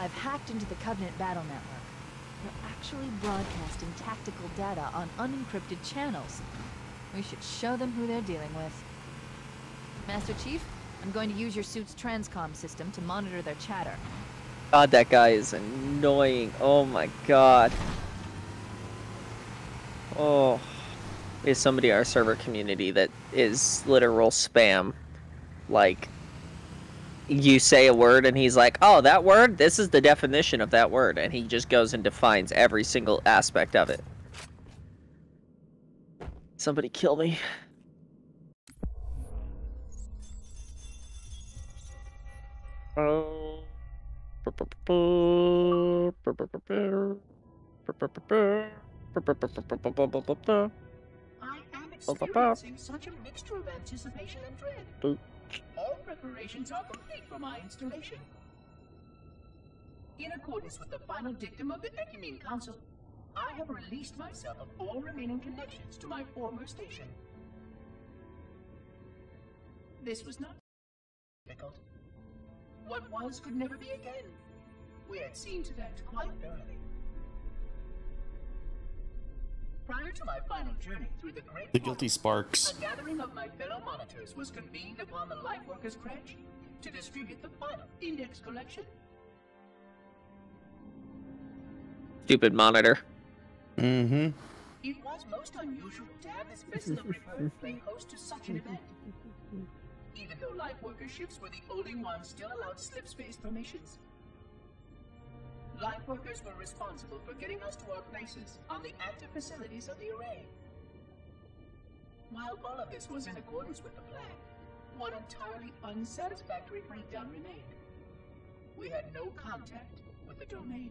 I've hacked into the Covenant battle network. They're actually broadcasting tactical data on unencrypted channels. We should show them who they're dealing with. Master Chief, I'm going to use your suit's transcom system to monitor their chatter. God, that guy is annoying. Oh my god. Oh. Is somebody in our server community that is literal spam. Like, you say a word and he's like, oh, that word? This is the definition of that word. And he just goes and defines every single aspect of it. Somebody kill me. Oh. *laughs* *laughs* Experiencing such a mixture of anticipation and dread. Boop. All preparations are complete for my installation. In accordance with the final dictum of the Ecumene Council, I have released myself of all remaining connections to my former station. This was not difficult. What was could never be again. We had seen to that quite early. Prior to my final journey through the Great The guilty sparks. a gathering of my fellow monitors was convened upon the Lightworkers Crash to distribute the final index collection. Stupid monitor. Mm-hmm. It was most unusual to have this vessel of rebirth play host to such an event. Even though Lightworker ships were the only ones still allowed slip space formations. Lightworkers were responsible for getting us to our places on the active facilities of the array. While all of this was in accordance with the plan, one entirely unsatisfactory breakdown remained. We had no contact with the domain.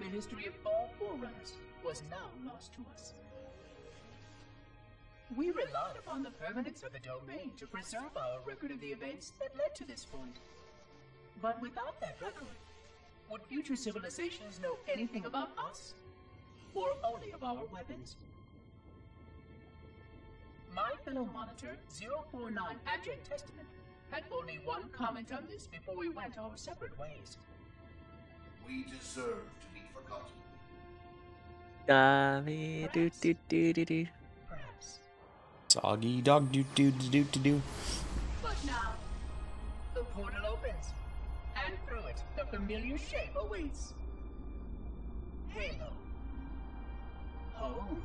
The history of all Forerunners was now lost to us. We relied upon the permanence of the domain to preserve our record of the events that led to this point. But without that record, would future civilizations know anything about us? Or only of our weapons? My fellow monitor, 049 Abject Testament, had only one comment on this before we went our separate ways. We deserve to be forgotten. Dami do do do do do. Soggy dog do do do do do do. But now, the portal opens, and through it, the familiar shape awaits. Halo. Home.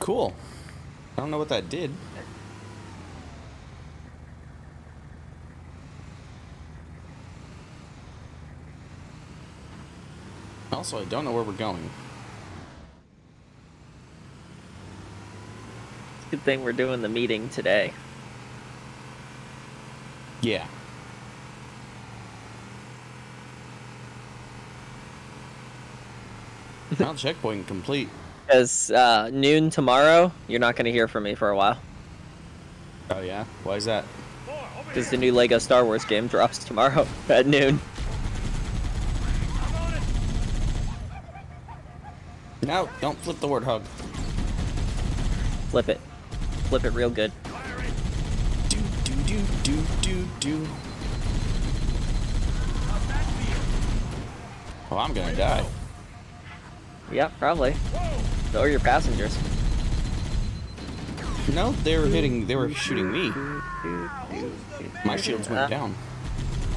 Cool. I don't know what that did. Also, I don't know where we're going. Good thing we're doing the meeting today. Yeah. *laughs* Now checkpoint complete. Because uh, noon tomorrow, you're not going to hear from me for a while. Oh yeah? Why is that? Because the new Lego Star Wars game drops tomorrow *laughs* at noon. No, don't flip the warthog. Flip it. Flip it real good. Do do do do do do. Oh, I'm gonna die. Yeah, probably. So are your passengers. No, they were hitting. They were shooting me. My shields went Ah. down.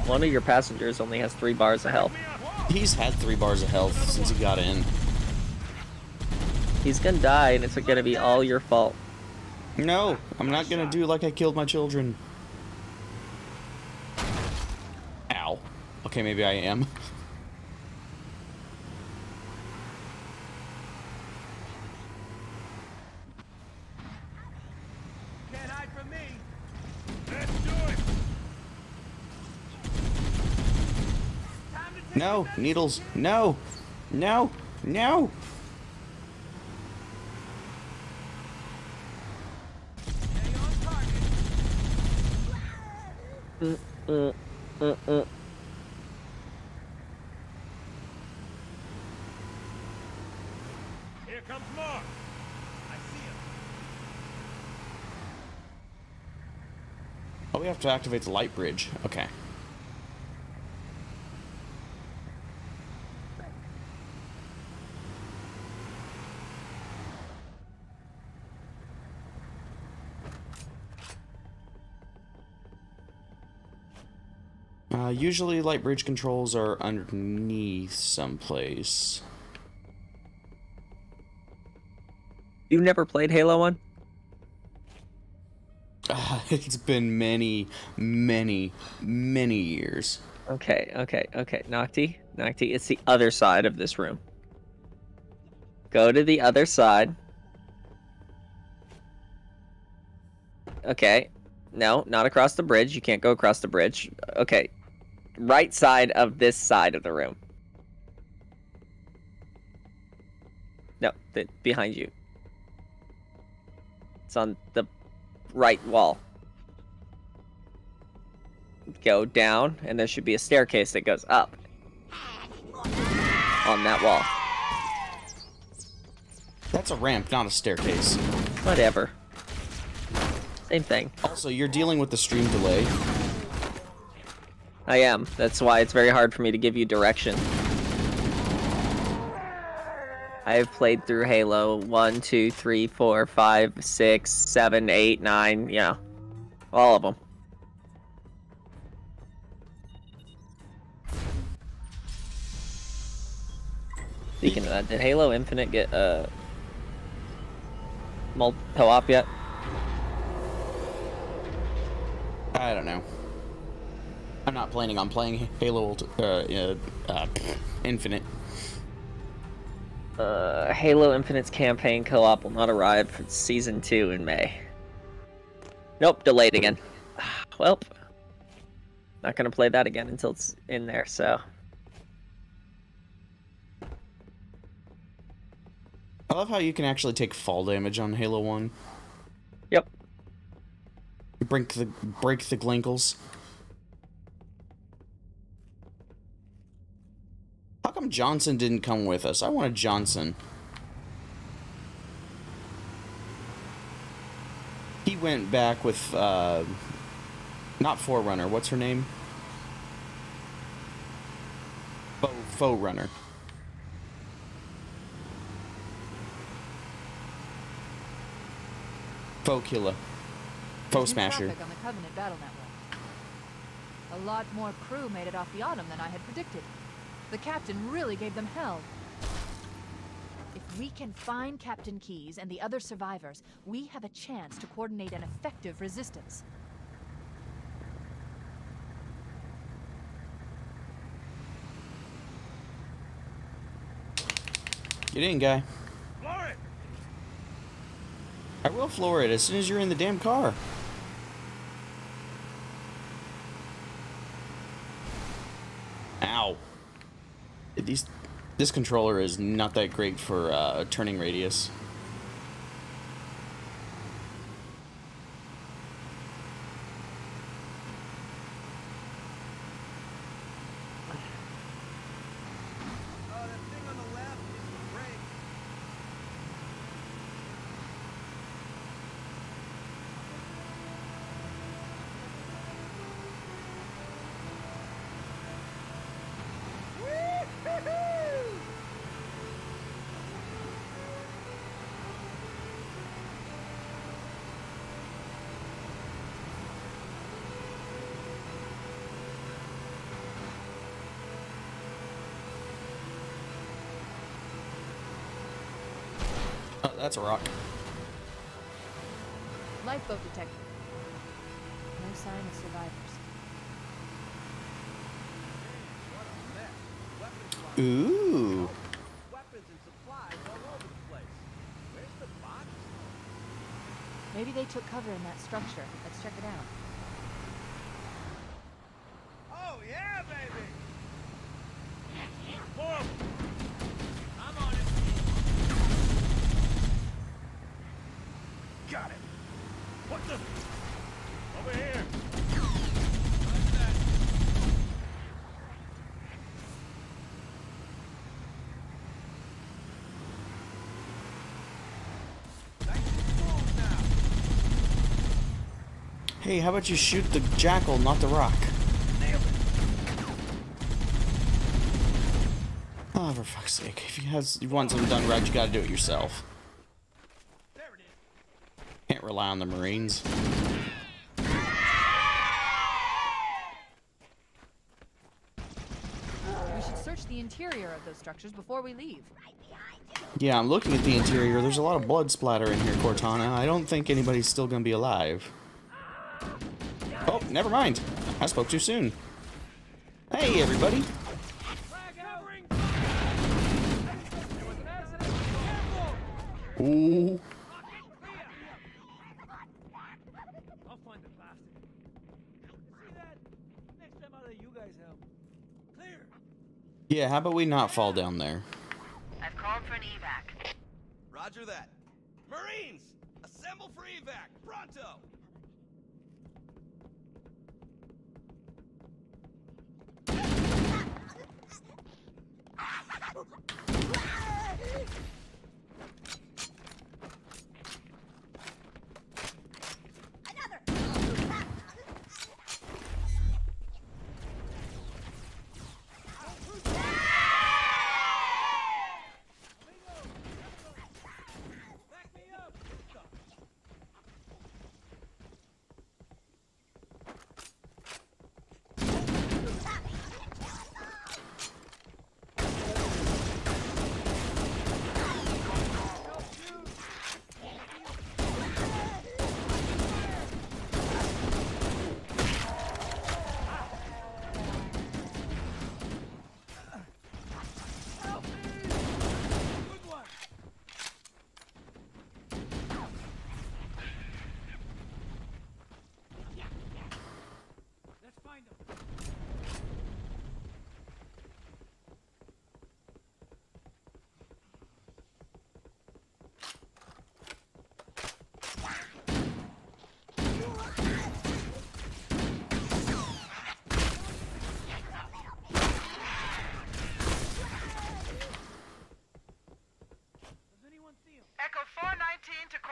One of your passengers only has three bars of health. He's had three bars of health since he got in. He's gonna die, and it's gonna be all your fault. No, I'm not gonna do like I killed my children. Ow. Okay, maybe I am. *laughs* Can't hide from me. Let's do it. No, needles. No, no, no. Uh, uh, uh, uh. Here comes more. I see him. Oh, we have to activate the light bridge. Okay. Uh, usually light bridge controls are underneath someplace. You've never played Halo 1? Uh, *laughs* it's been many, many, many years. Okay, okay, okay. Nocti, Nocti, it's the other side of this room. Go to the other side. Okay. No, not across the bridge. You can't go across the bridge. Okay. Right side of this side of the room. No, the, behind you. It's on the right wall. Go down, and there should be a staircase that goes up on that wall. That's a ramp, not a staircase. Whatever. Same thing. Also, you're dealing with the stream delay. I am. That's why it's very hard for me to give you direction. I have played through Halo 1, 2, 3, 4, 5, 6, 7, 8, 9, you know. All of them. Speaking of that, did Halo Infinite get uh, multi co-op yet? I don't know. I'm not planning on playing Halo Ult- uh, uh, uh, Infinite. Uh, Halo Infinite's campaign co-op will not arrive for season two in May. Nope, delayed again. *sighs* Well, not gonna play that again until it's in there. So I love how you can actually take fall damage on Halo 1. Yep. Break the break the glinkles. How come Johnson didn't come with us? I wanted Johnson. He went back with uh not Forerunner, what's her name? Foe, Foe Runner. Foe Killer. Foe Smasher. A lot more crew made it off the Autumn than I had predicted. The captain really gave them hell. If we can find Captain Keyes and the other survivors, we have a chance to coordinate an effective resistance. Get in, guy. Floor it. I will floor it as soon as you're in the damn car. Ow. These This controller is not that great for uh, turning radius. That's a rock. Lifeboat detected. No sign of survivors. Ooh. Weapons and supplies all over the place. Where's the box? Maybe they took cover in that structure. Let's check it out. Oh yeah, baby! More of 'em. I'm on it. Got it. What the? Over here. What's that? Nice and smooth now. Hey, how about you shoot the jackal, not the rock? Nailed it. Oh, for fuck's sake. If you, has, you want something done right, you gotta do it yourself. There it is. Can't rely on the Marines. We should search the interior of those structures before we leave. Yeah, I'm looking at the interior. There's a lot of blood splatter in here, Cortana. I don't think anybody's still gonna be alive. Never mind. I spoke too soon. Hey, everybody. Ooh. I'll find the bastard. See that? Next time I'll let you guys help. Clear. Yeah, how about we not fall down there? I've called for an evac. Roger that. Marines, assemble for evac. Pronto. Back me up. Good one. Let's find them. Does anyone see them? Echo 419 to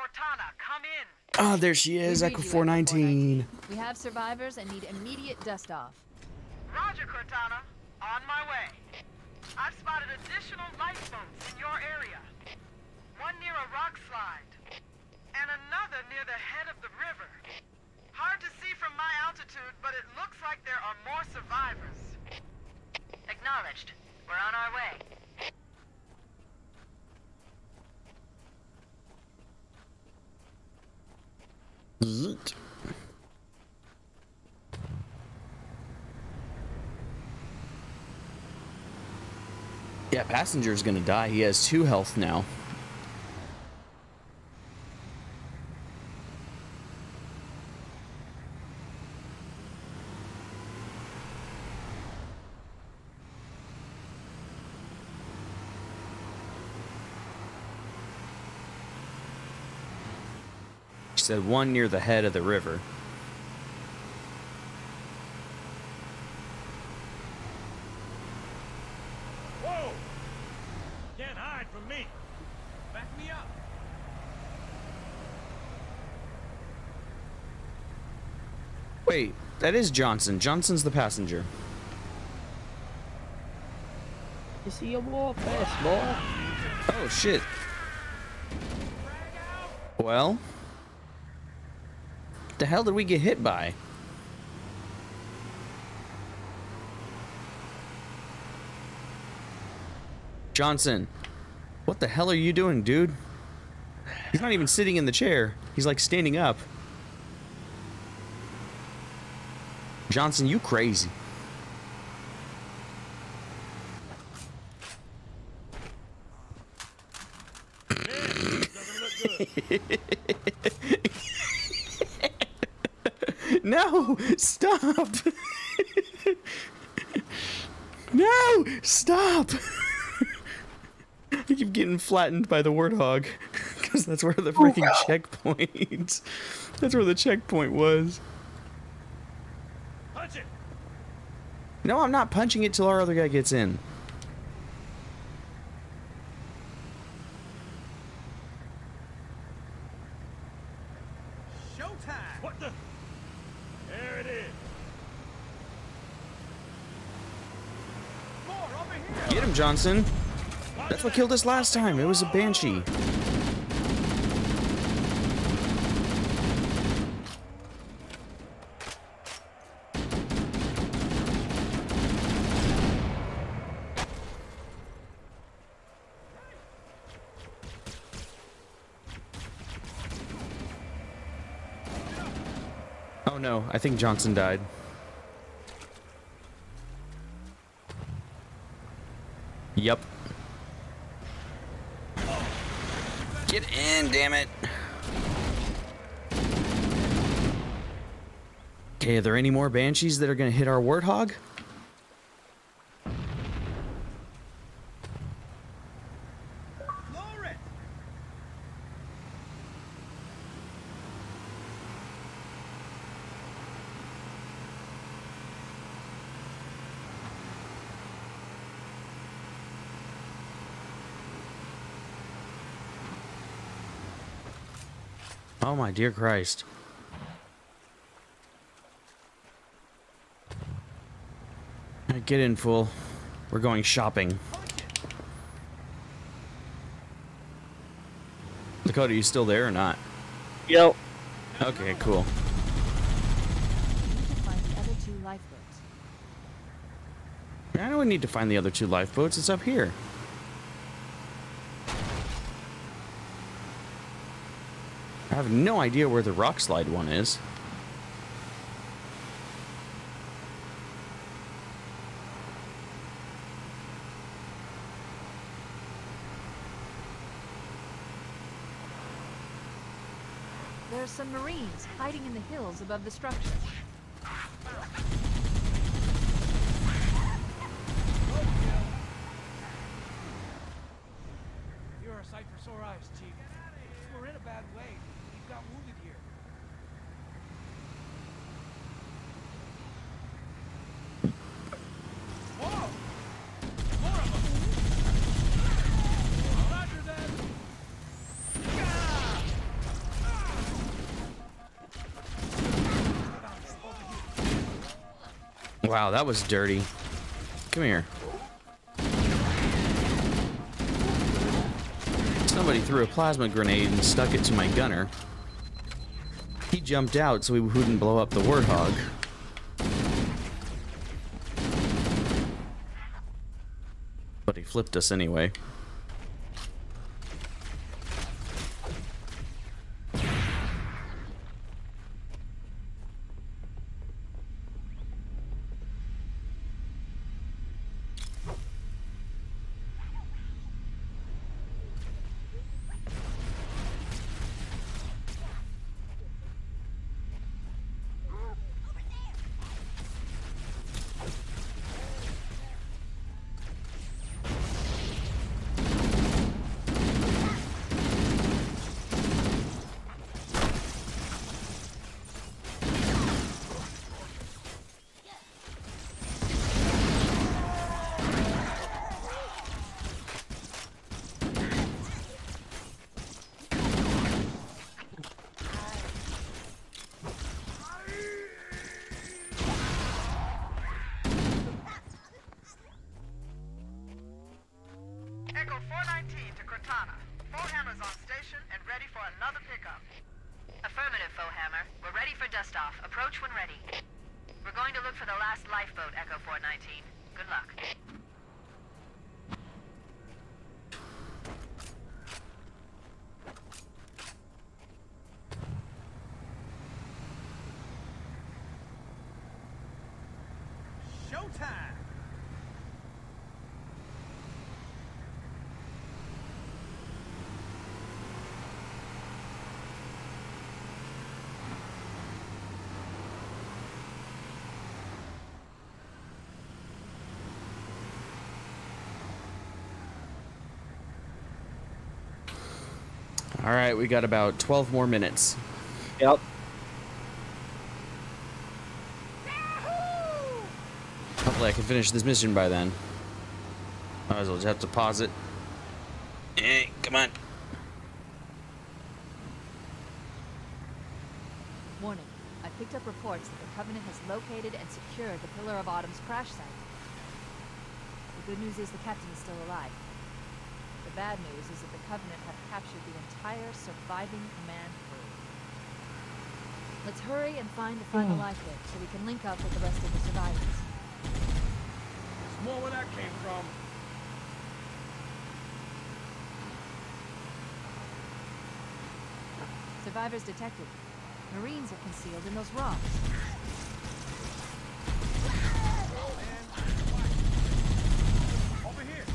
Cortana. Come in. Ah, there she is, Echo 419. We have survivors and need immediate dust off. Roger, Cortana. On my way. I've spotted additional lifeboats in your area. One near a rock slide. And another near the head of the river. Hard to see from my altitude, but it looks like there are more survivors. Acknowledged. We're on our way. Yeah, Passenger's gonna die. He has two health now. She said one near the head of the river. Wait, that is Johnson. Johnson's the passenger. You see a war fast, boy. Oh shit. Well, the hell did we get hit by? Johnson, what the hell are you doing, dude? He's not even sitting in the chair. He's like standing up. Johnson, you crazy. *laughs* no, stop. *laughs* no, stop. *laughs* I keep getting flattened by the warthog because that's where the freaking oh, checkpoint. That's where the checkpoint was. Punch it. No, I'm not punching it till our other guy gets in. Showtime. What the? There it is. More over here. Get him, Johnson. That's what killed us last time. It was a banshee. I think Johnson died. Yep. Get in, damn it. Okay, are there any more banshees that are gonna hit our warthog? Oh my dear Christ. Alright, Get in, fool. We're going shopping. Dakota, are you still there or not? Yep. Okay, cool. Find the other two lifeboats. I don't need to find the other two lifeboats. It's up here. Have no idea where the rock slide one is. There are some Marines hiding in the hills above the structure. You're a sight for sore eyes, Chief. We're in a bad way. We've got wounded here. Whoa! More of them! Roger that! Wow, that was dirty. Come here. Somebody threw a plasma grenade and stuck it to my gunner. He jumped out so he wouldn't blow up the warthog. But he flipped us anyway. Cortana. Foehammer's on station and ready for another pickup. Affirmative, Foehammer. We're ready for dust-off. Approach when ready. We're going to look for the last lifeboat, Echo 419. Good luck. Showtime! All right, we got about 12 more minutes. Yep. Hopefully I can finish this mission by then. Otherwise I'll just have to pause it. Eh, come on. Warning. I picked up reports that the Covenant has located and secured the Pillar of Autumn's crash site. The good news is the captain is still alive. The bad news is that the Covenant have captured the entire surviving command crew. Let's hurry and find the final hmm. lifeboat so we can link up with the rest of the survivors. There's more where that came from. Survivors detected. Marines are concealed in those rocks. Over here.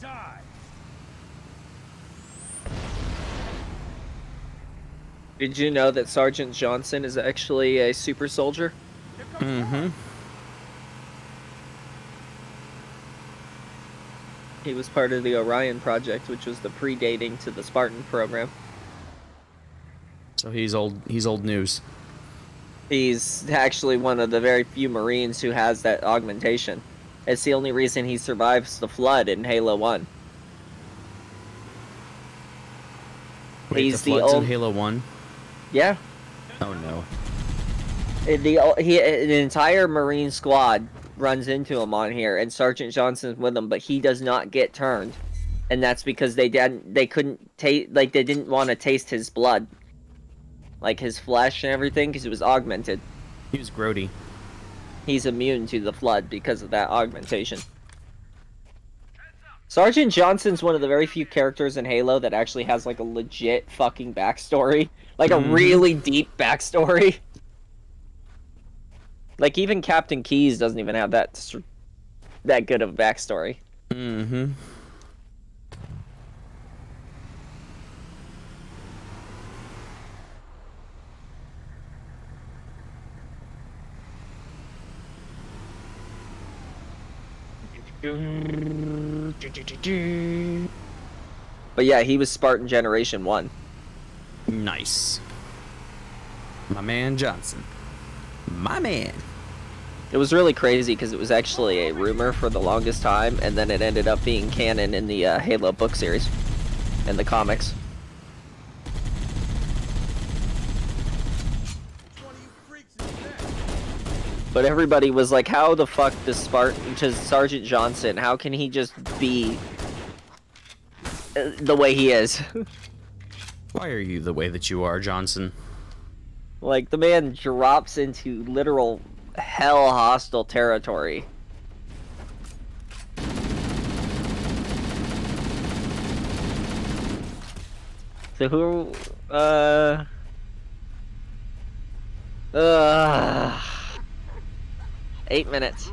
Die. Did you know that Sergeant Johnson is actually a super soldier? Mm-hmm. He was part of the Orion project, which was the predating to the Spartan program. So he's old he's old news. He's actually one of the very few Marines who has that augmentation. It's the only reason he survives the flood in Halo 1. Wait, He's the the old- in Halo 1? Yeah. Oh no. Uh, The he an entire Marine squad runs into him on here, and Sergeant Johnson's with him, but he does not get turned, and that's because they didn't they couldn't taste like they didn't want to taste his blood, like his flesh and everything, because it was augmented. He was grody. He's immune to the flood because of that augmentation. Sergeant Johnson's one of the very few characters in Halo that actually has like a legit fucking backstory, *laughs* like a Mhm. really deep backstory. *laughs* Like even Captain Keyes doesn't even have that that good of a backstory. Mm-hmm. But yeah, he was Spartan Generation 1. Nice. My man Johnson. My man. It was really crazy because it was actually a rumor for the longest time, and then it ended up being canon in the uh, Halo book series and the comics. But everybody was like, "How the fuck does Spartan, just Sergeant Johnson? How can he just be uh, the way he is?" *laughs* Why are you the way that you are, Johnson? like the man drops into literal hell hostile territory. So who uh uh eight minutes.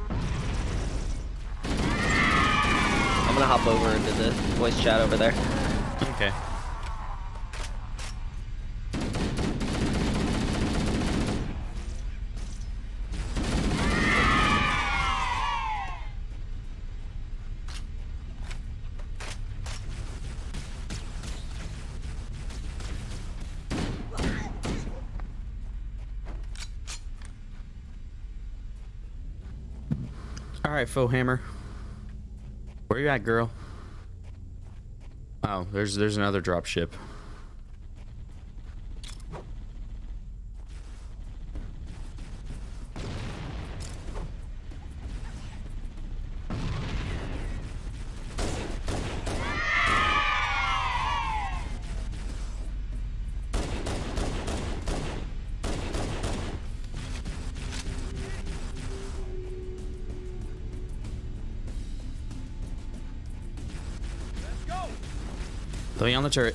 I'm gonna hop over into the voice chat over there. Okay. All right, Foehammer. Where you at, girl? Oh, there's there's another drop ship. Me on the turret.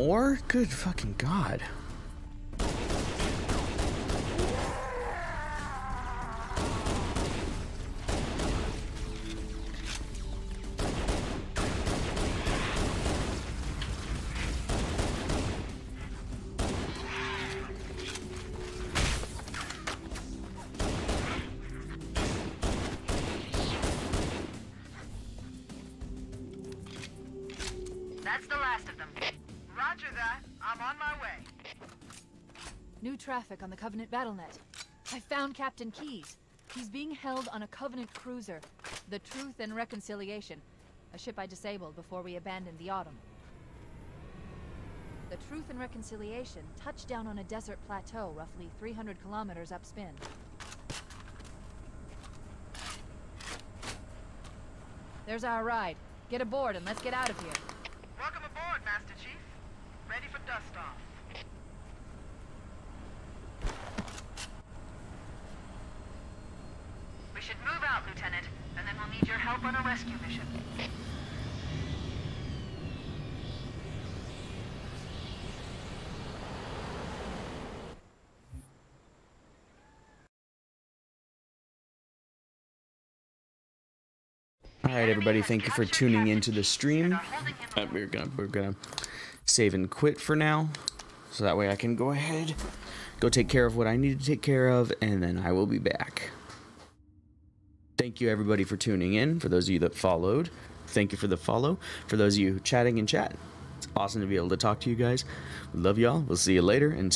More? Good fucking god. Traffic on the Covenant BattleNet. I found Captain Keyes. He's being held on a Covenant cruiser, the Truth and Reconciliation, a ship I disabled before we abandoned the Autumn. The Truth and Reconciliation touched down on a desert plateau roughly 300 kilometers upspin. There's our ride. Get aboard and let's get out of here. Welcome aboard, Master Chief. Ready for dust off. We should move out, Lieutenant, and then we'll need your help on a rescue mission. All right, everybody. Thank you for tuning into the stream. Uh, we're gonna we're gonna save and quit for now, so that way I can go ahead, go take care of what I need to take care of, and then I will be back. Thank you, everybody, for tuning in. For those of you that followed, thank you for the follow. For those of you chatting in chat, it's awesome to be able to talk to you guys. Love y'all. We'll see you later. Until